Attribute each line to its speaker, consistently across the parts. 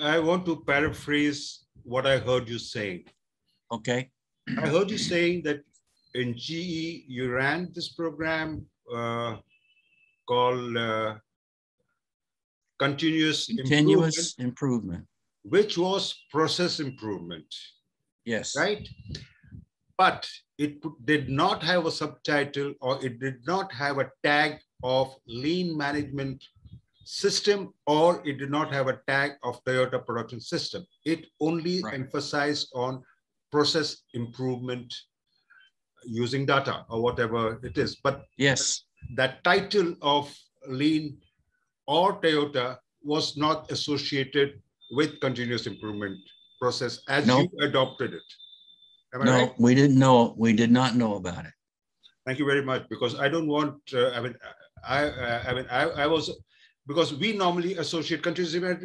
Speaker 1: I want to paraphrase what I heard you saying.
Speaker 2: Okay.
Speaker 1: I heard you saying that in GE you ran this program uh, called uh, continuous
Speaker 2: Continuous
Speaker 1: improvement,
Speaker 2: improvement.
Speaker 1: which was process improvement,
Speaker 2: Yes.
Speaker 1: right? But it did not have a subtitle or it did not have a tag of lean management system or it did not have a tag of Toyota production system. It only
Speaker 2: Right.
Speaker 1: emphasized on process improvement using data or whatever it is. But
Speaker 2: Yes.
Speaker 1: that title of lean or Toyota was not associated with continuous improvement process as
Speaker 2: No.
Speaker 1: you adopted it. Am
Speaker 2: No,
Speaker 1: right?
Speaker 2: we didn't know. We did not know about it.
Speaker 1: Thank you very much because I don't want. Uh, I mean, I, I, I mean, I, I was because we normally associate improvement.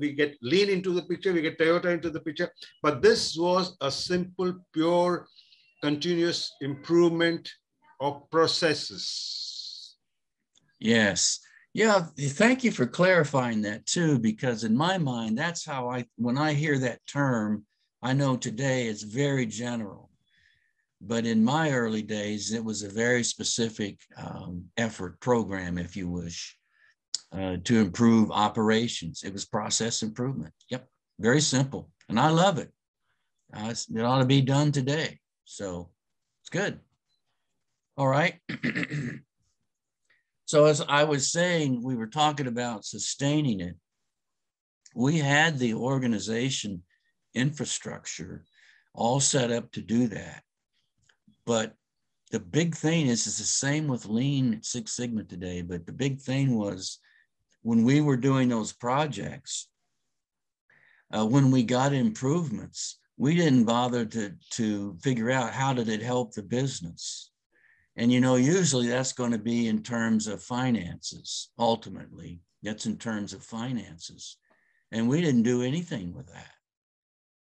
Speaker 1: We get lean into the picture, we get Toyota into the picture, but this was a simple, pure, continuous improvement of processes.
Speaker 2: Yes. Yeah. Thank you for clarifying that too, because in my mind, that's how I, when I hear that term, I know today it's very general. But in my early days, it was a very specific um, effort program, if you wish, uh, to improve operations. It was process improvement. Yep. Very simple. And I love it. Uh, it ought to be done today. So it's good. All right. so as I was saying, we were talking about sustaining it. We had the organization infrastructure all set up to do that. But the big thing is, it's the same with Lean Six Sigma today. But the big thing was when we were doing those projects, uh, when we got improvements, we didn't bother to, to figure out how did it help the business. And you know, usually that's going to be in terms of finances. Ultimately, that's in terms of finances, and we didn't do anything with that.